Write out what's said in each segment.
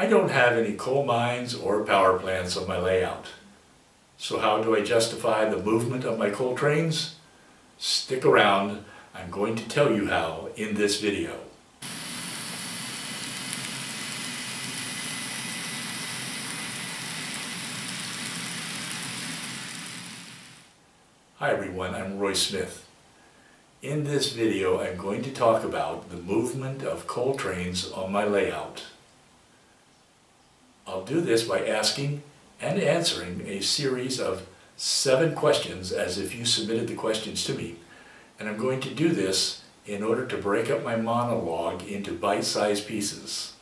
I don't have any coal mines or power plants on my layout. So how do I justify the movement of my coal trains? Stick around, I'm going to tell you how in this video. Hi everyone, I'm Roy Smith. In this video I'm going to talk about the movement of coal trains on my layout. I'll do this by asking and answering a series of seven questions as if you submitted the questions to me. And I'm going to do this in order to break up my monologue into bite-sized pieces.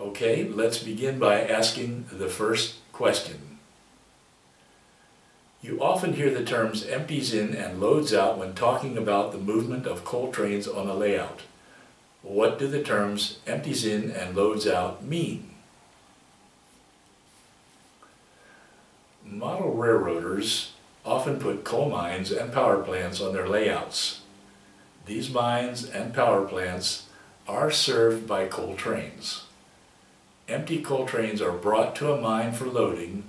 Okay, let's begin by asking the first question. You often hear the terms empties in and loads out when talking about the movement of coal trains on a layout. What do the terms empties in and loads out mean? Model railroaders often put coal mines and power plants on their layouts. These mines and power plants are served by coal trains. Empty coal trains are brought to a mine for loading,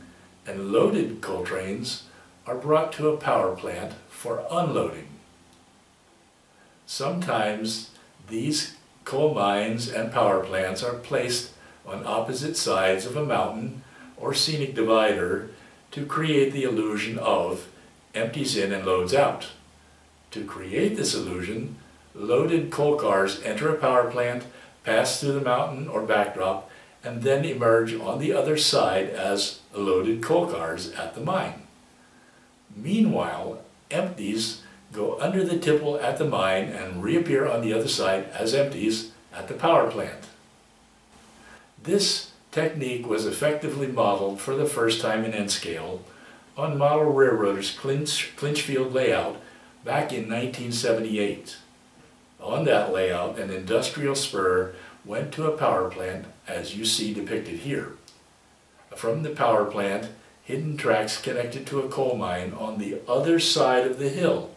and loaded coal trains are brought to a power plant for unloading. Sometimes these coal mines and power plants are placed on opposite sides of a mountain or scenic divider to create the illusion of empties in and loads out. To create this illusion, loaded coal cars enter a power plant, pass through the mountain or backdrop, and then emerge on the other side as loaded coal cars at the mine. Meanwhile, empties go under the tipple at the mine and reappear on the other side as empties at the power plant. This technique was effectively modeled for the first time in N-scale on model railroaders Clinch, Clinchfield layout back in 1978. On that layout, an industrial spur went to a power plant as you see depicted here. From the power plant, hidden tracks connected to a coal mine on the other side of the hill.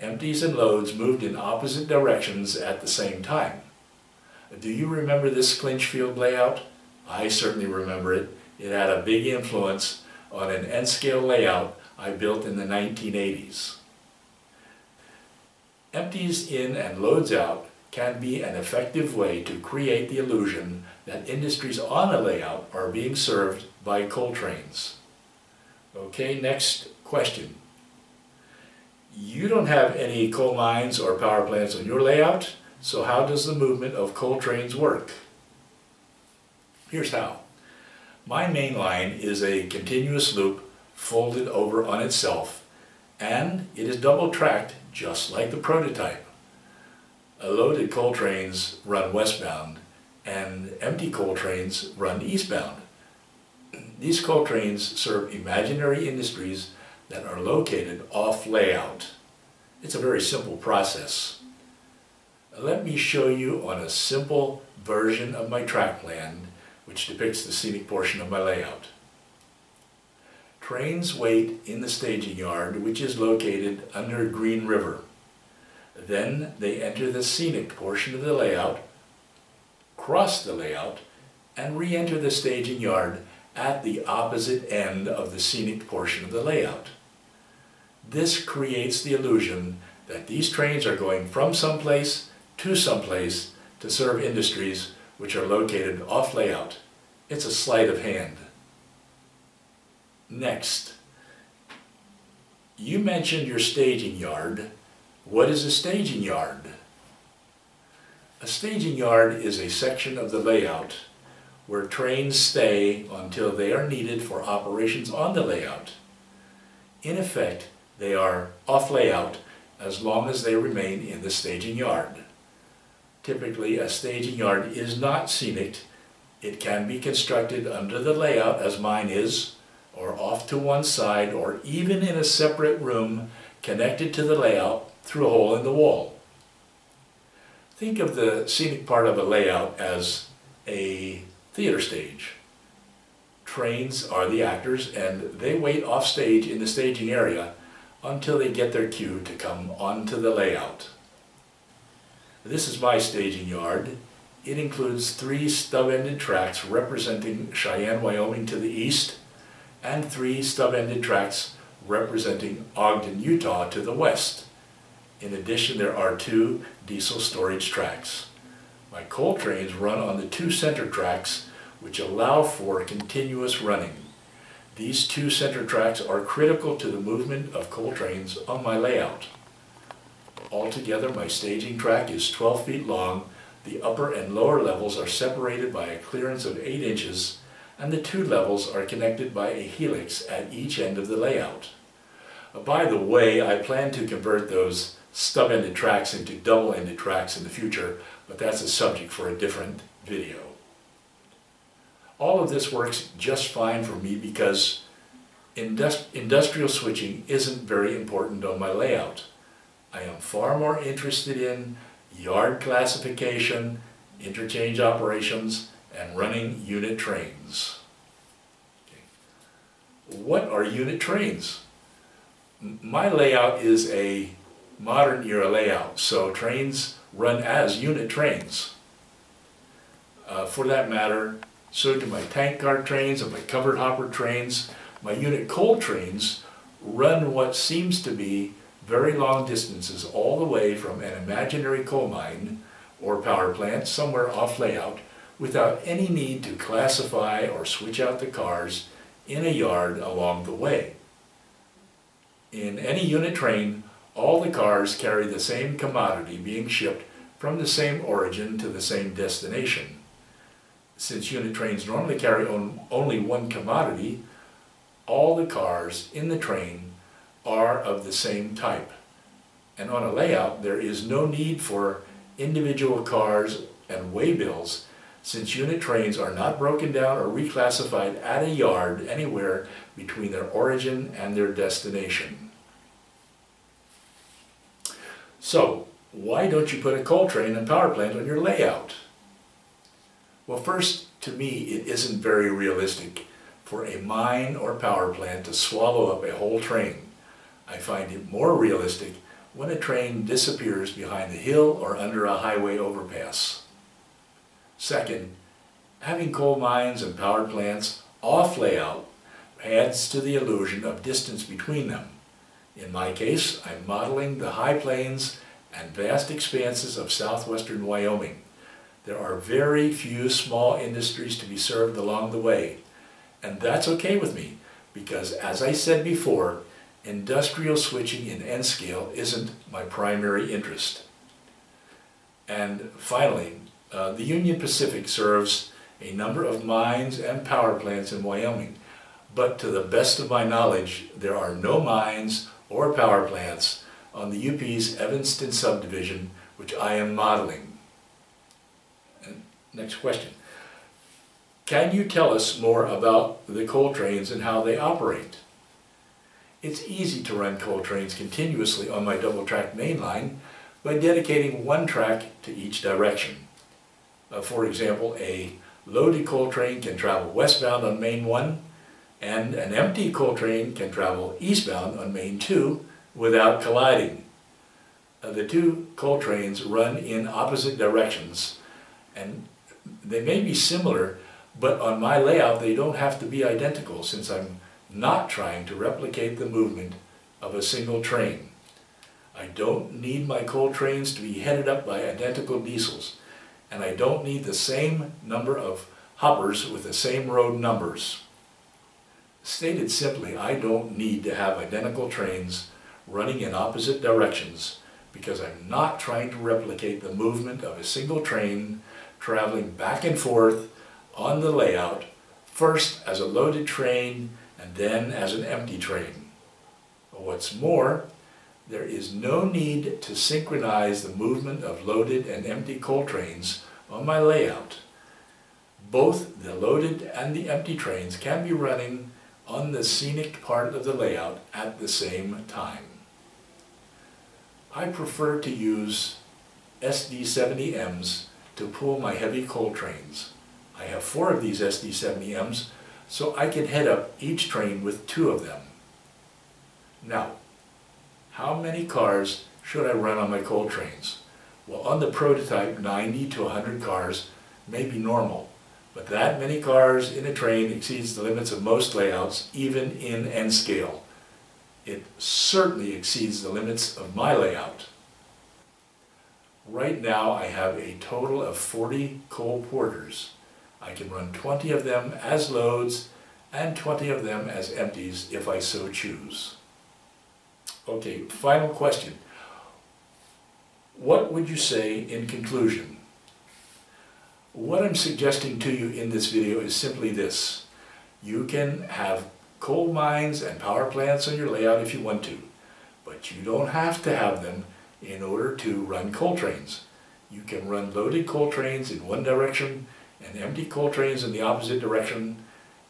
Empties and loads moved in opposite directions at the same time. Do you remember this Clinchfield layout? I certainly remember it. It had a big influence on an N-scale layout I built in the 1980s. Empties in and loads out can be an effective way to create the illusion that industries on a layout are being served by coal trains. Okay, next question. You don't have any coal mines or power plants on your layout, so how does the movement of coal trains work? Here's how. My main line is a continuous loop folded over on itself, and it is double tracked just like the prototype loaded coal trains run westbound and empty coal trains run eastbound. These coal trains serve imaginary industries that are located off layout. It's a very simple process. Let me show you on a simple version of my track plan which depicts the scenic portion of my layout. Trains wait in the staging yard which is located under Green River. Then they enter the scenic portion of the layout, cross the layout, and re-enter the staging yard at the opposite end of the scenic portion of the layout. This creates the illusion that these trains are going from someplace to someplace to serve industries which are located off layout. It's a sleight of hand. Next, you mentioned your staging yard what is a staging yard? A staging yard is a section of the layout where trains stay until they are needed for operations on the layout. In effect, they are off layout as long as they remain in the staging yard. Typically, a staging yard is not scenic. It can be constructed under the layout as mine is, or off to one side, or even in a separate room connected to the layout through a hole in the wall. Think of the scenic part of a layout as a theater stage. Trains are the actors and they wait off stage in the staging area until they get their cue to come onto the layout. This is my staging yard it includes three stub-ended tracks representing Cheyenne, Wyoming to the east, and three stub-ended tracks representing Ogden, Utah to the west. In addition, there are two diesel storage tracks. My coal trains run on the two center tracks, which allow for continuous running. These two center tracks are critical to the movement of coal trains on my layout. Altogether, my staging track is 12 feet long the upper and lower levels are separated by a clearance of 8 inches, and the two levels are connected by a helix at each end of the layout. Uh, by the way, I plan to convert those stub-ended tracks into double-ended tracks in the future, but that's a subject for a different video. All of this works just fine for me because indust industrial switching isn't very important on my layout. I am far more interested in yard classification, interchange operations, and running unit trains. Okay. What are unit trains? My layout is a modern era layout, so trains run as unit trains. Uh, for that matter, so do my tank car trains and my covered hopper trains. My unit coal trains run what seems to be very long distances all the way from an imaginary coal mine or power plant somewhere off layout without any need to classify or switch out the cars in a yard along the way. In any unit train, all the cars carry the same commodity being shipped from the same origin to the same destination. Since unit trains normally carry on only one commodity, all the cars in the train are of the same type. And on a layout, there is no need for individual cars and waybills since unit trains are not broken down or reclassified at a yard anywhere between their origin and their destination. So, why don't you put a coal train and power plant on your layout? Well, first, to me, it isn't very realistic for a mine or power plant to swallow up a whole train. I find it more realistic when a train disappears behind a hill or under a highway overpass. Second, having coal mines and power plants off layout adds to the illusion of distance between them. In my case, I'm modeling the high plains and vast expanses of southwestern Wyoming. There are very few small industries to be served along the way, and that's okay with me because as I said before, industrial switching in N-scale isn't my primary interest. And finally, uh, the Union Pacific serves a number of mines and power plants in Wyoming, but to the best of my knowledge, there are no mines or power plants on the UP's Evanston subdivision, which I am modeling. And next question. Can you tell us more about the coal trains and how they operate? It's easy to run coal trains continuously on my double-track main line by dedicating one track to each direction. Uh, for example, a loaded coal train can travel westbound on Main 1, and an empty coal train can travel eastbound on Main 2 without colliding. Uh, the two coal trains run in opposite directions, and they may be similar, but on my layout they don't have to be identical since I'm not trying to replicate the movement of a single train. I don't need my coal trains to be headed up by identical diesels, and I don't need the same number of hoppers with the same road numbers. Stated simply, I don't need to have identical trains running in opposite directions because I'm not trying to replicate the movement of a single train traveling back and forth on the layout, first as a loaded train and then as an empty train. What's more, there is no need to synchronize the movement of loaded and empty coal trains on my layout. Both the loaded and the empty trains can be running on the scenic part of the layout at the same time. I prefer to use SD70Ms to pull my heavy coal trains. I have four of these SD70Ms so I can head up each train with two of them. Now, how many cars should I run on my coal trains? Well, on the prototype, 90 to 100 cars may be normal, but that many cars in a train exceeds the limits of most layouts, even in N scale. It certainly exceeds the limits of my layout. Right now I have a total of 40 coalporters. I can run 20 of them as loads and 20 of them as empties if I so choose. Okay, final question. What would you say in conclusion? What I'm suggesting to you in this video is simply this. You can have coal mines and power plants on your layout if you want to, but you don't have to have them in order to run coal trains. You can run loaded coal trains in one direction and empty coal trains in the opposite direction,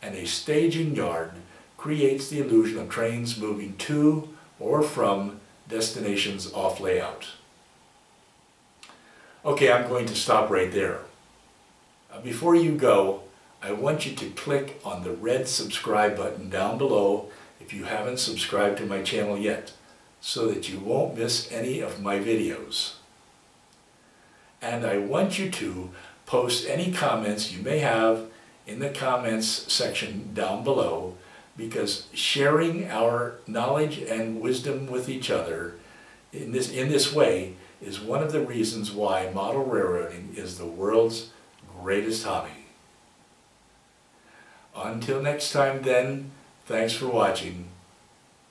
and a staging yard creates the illusion of trains moving to or from destinations off layout. Okay, I'm going to stop right there. Uh, before you go, I want you to click on the red subscribe button down below if you haven't subscribed to my channel yet, so that you won't miss any of my videos. And I want you to post any comments you may have in the comments section down below because sharing our knowledge and wisdom with each other in this, in this way is one of the reasons why model railroading is the world's greatest hobby. Until next time then, thanks for watching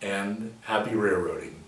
and happy railroading.